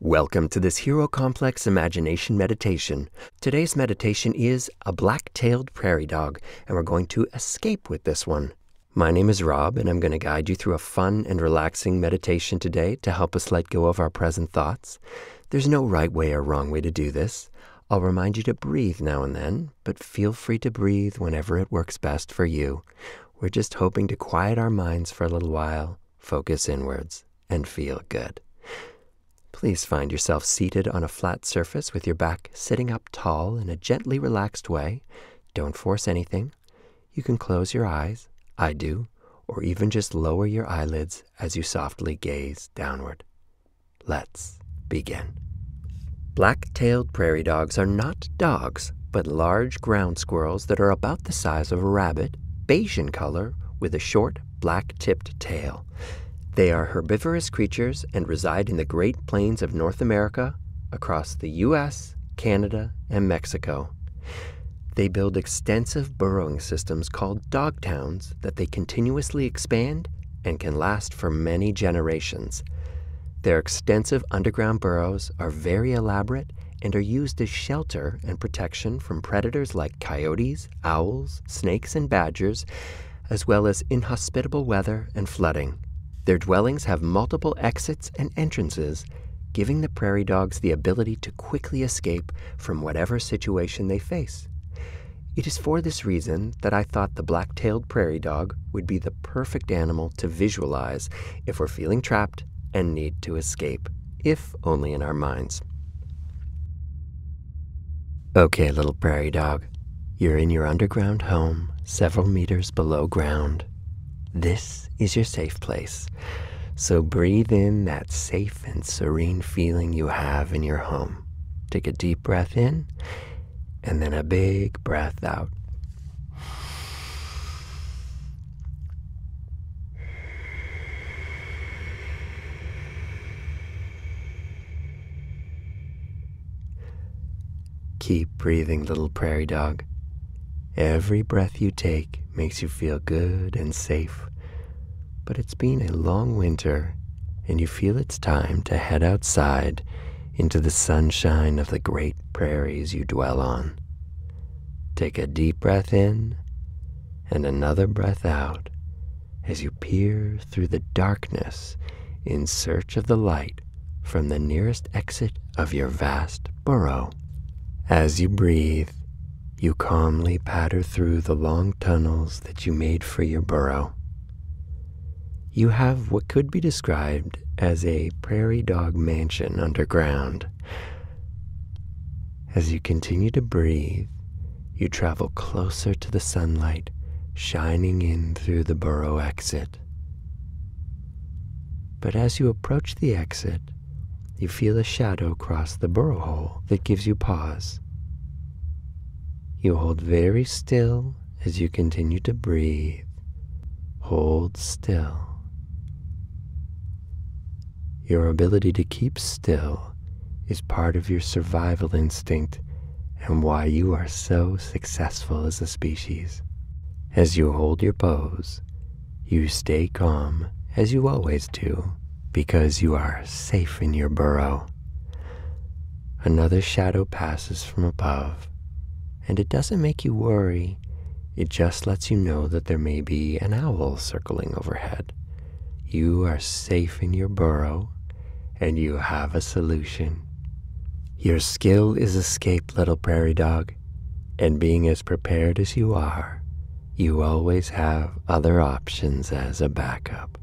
Welcome to this Hero Complex Imagination Meditation. Today's meditation is a black tailed prairie dog, and we're going to escape with this one. My name is Rob, and I'm going to guide you through a fun and relaxing meditation today to help us let go of our present thoughts. There's no right way or wrong way to do this. I'll remind you to breathe now and then, but feel free to breathe whenever it works best for you. We're just hoping to quiet our minds for a little while, focus inwards, and feel good. Please find yourself seated on a flat surface with your back sitting up tall in a gently relaxed way. Don't force anything. You can close your eyes, I do, or even just lower your eyelids as you softly gaze downward. Let's begin. Black-tailed prairie dogs are not dogs, but large ground squirrels that are about the size of a rabbit, beige in color, with a short, black-tipped tail. They are herbivorous creatures and reside in the Great Plains of North America, across the U.S., Canada, and Mexico. They build extensive burrowing systems called dog towns that they continuously expand and can last for many generations. Their extensive underground burrows are very elaborate and are used as shelter and protection from predators like coyotes, owls, snakes, and badgers, as well as inhospitable weather and flooding. Their dwellings have multiple exits and entrances, giving the prairie dogs the ability to quickly escape from whatever situation they face. It is for this reason that I thought the black tailed prairie dog would be the perfect animal to visualize if we're feeling trapped and need to escape, if only in our minds. Okay, little prairie dog, you're in your underground home, several meters below ground. This is your safe place. So breathe in that safe and serene feeling you have in your home. Take a deep breath in and then a big breath out. Keep breathing, little prairie dog. Every breath you take makes you feel good and safe. But it's been a long winter, and you feel it's time to head outside into the sunshine of the great prairies you dwell on. Take a deep breath in and another breath out as you peer through the darkness in search of the light from the nearest exit of your vast burrow. As you breathe, you calmly patter through the long tunnels that you made for your burrow. You have what could be described as a prairie dog mansion underground. As you continue to breathe, you travel closer to the sunlight shining in through the burrow exit. But as you approach the exit, you feel a shadow cross the burrow hole that gives you pause. You hold very still as you continue to breathe. Hold still. Your ability to keep still is part of your survival instinct and why you are so successful as a species. As you hold your pose, you stay calm as you always do because you are safe in your burrow. Another shadow passes from above, and it doesn't make you worry. It just lets you know that there may be an owl circling overhead. You are safe in your burrow, and you have a solution. Your skill is escape, little prairie dog, and being as prepared as you are, you always have other options as a backup.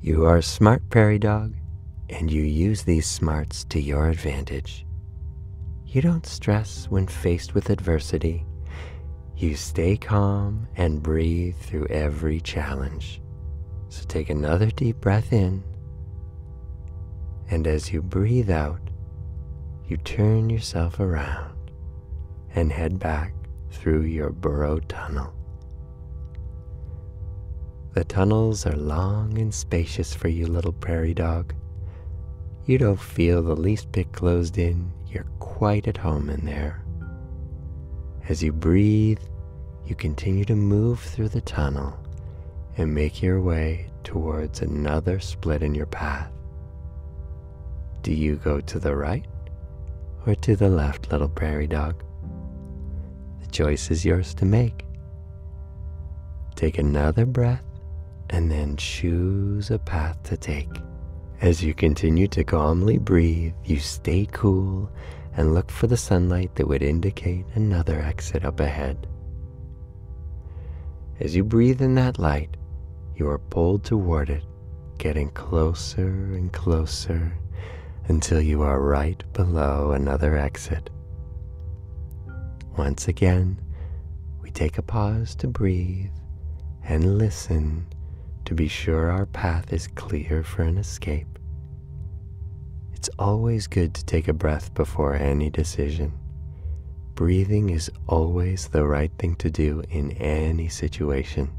You are a smart prairie dog, and you use these smarts to your advantage. You don't stress when faced with adversity. You stay calm and breathe through every challenge. So take another deep breath in, and as you breathe out, you turn yourself around and head back through your burrow tunnel. The tunnels are long and spacious for you, little prairie dog. You don't feel the least bit closed in. You're quite at home in there. As you breathe, you continue to move through the tunnel and make your way towards another split in your path. Do you go to the right or to the left, little prairie dog? The choice is yours to make. Take another breath and then choose a path to take. As you continue to calmly breathe, you stay cool and look for the sunlight that would indicate another exit up ahead. As you breathe in that light, you are pulled toward it, getting closer and closer until you are right below another exit. Once again, we take a pause to breathe and listen to be sure our path is clear for an escape. It's always good to take a breath before any decision. Breathing is always the right thing to do in any situation.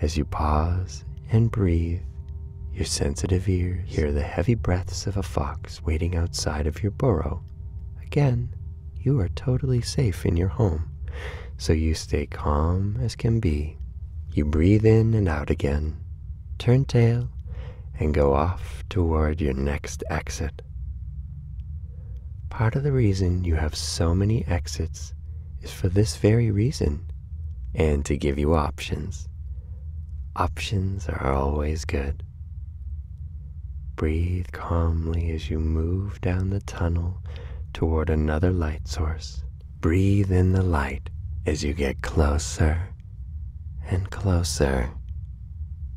As you pause and breathe, your sensitive ears hear the heavy breaths of a fox waiting outside of your burrow. Again, you are totally safe in your home, so you stay calm as can be. You breathe in and out again, turn tail, and go off toward your next exit. Part of the reason you have so many exits is for this very reason and to give you options. Options are always good. Breathe calmly as you move down the tunnel toward another light source. Breathe in the light as you get closer and closer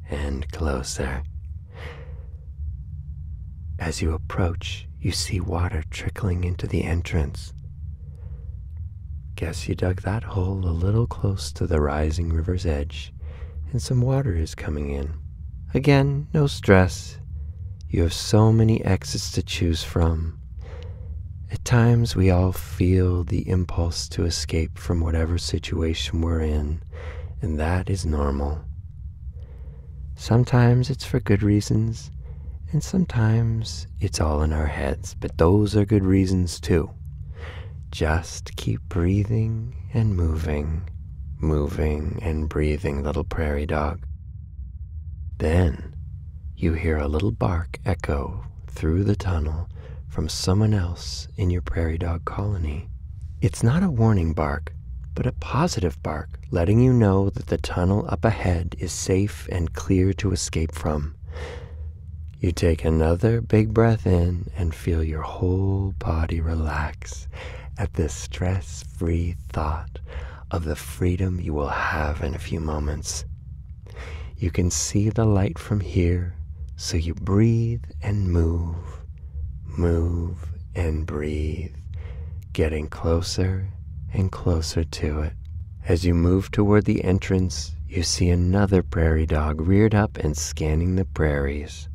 and closer. As you approach, you see water trickling into the entrance. Guess you dug that hole a little close to the rising river's edge, and some water is coming in. Again, no stress. You have so many exits to choose from. At times, we all feel the impulse to escape from whatever situation we're in, and that is normal. Sometimes it's for good reasons, and sometimes it's all in our heads, but those are good reasons too. Just keep breathing and moving, moving and breathing, little prairie dog. Then, you hear a little bark echo through the tunnel from someone else in your prairie dog colony. It's not a warning bark, but a positive bark, letting you know that the tunnel up ahead is safe and clear to escape from. You take another big breath in and feel your whole body relax at this stress free thought of the freedom you will have in a few moments. You can see the light from here so you breathe and move, move and breathe, getting closer and closer to it. As you move toward the entrance, you see another prairie dog reared up and scanning the prairies.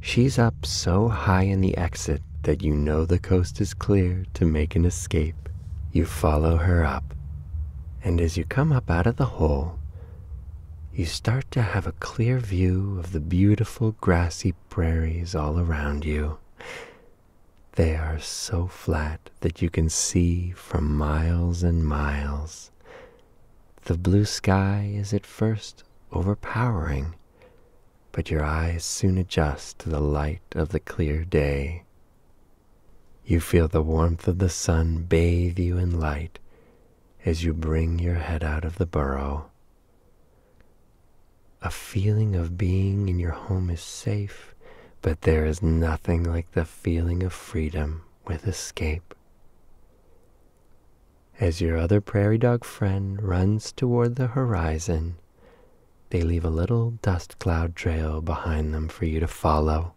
She's up so high in the exit that you know the coast is clear to make an escape. You follow her up, and as you come up out of the hole, you start to have a clear view of the beautiful grassy prairies all around you. They are so flat that you can see for miles and miles. The blue sky is at first overpowering, but your eyes soon adjust to the light of the clear day. You feel the warmth of the sun bathe you in light as you bring your head out of the burrow. A feeling of being in your home is safe, but there is nothing like the feeling of freedom with escape. As your other prairie dog friend runs toward the horizon, they leave a little dust cloud trail behind them for you to follow.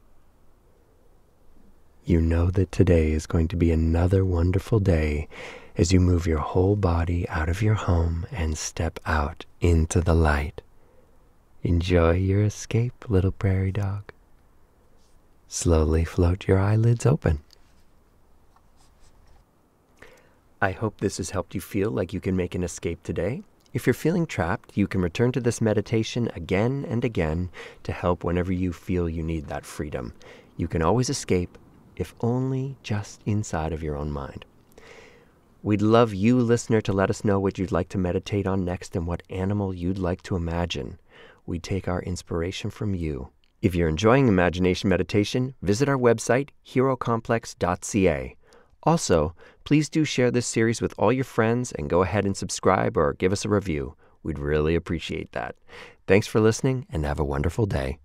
You know that today is going to be another wonderful day as you move your whole body out of your home and step out into the light. Enjoy your escape, little prairie dog. Slowly float your eyelids open. I hope this has helped you feel like you can make an escape today. If you're feeling trapped, you can return to this meditation again and again to help whenever you feel you need that freedom. You can always escape, if only just inside of your own mind. We'd love you, listener, to let us know what you'd like to meditate on next and what animal you'd like to imagine we take our inspiration from you. If you're enjoying Imagination Meditation, visit our website, herocomplex.ca. Also, please do share this series with all your friends and go ahead and subscribe or give us a review. We'd really appreciate that. Thanks for listening and have a wonderful day.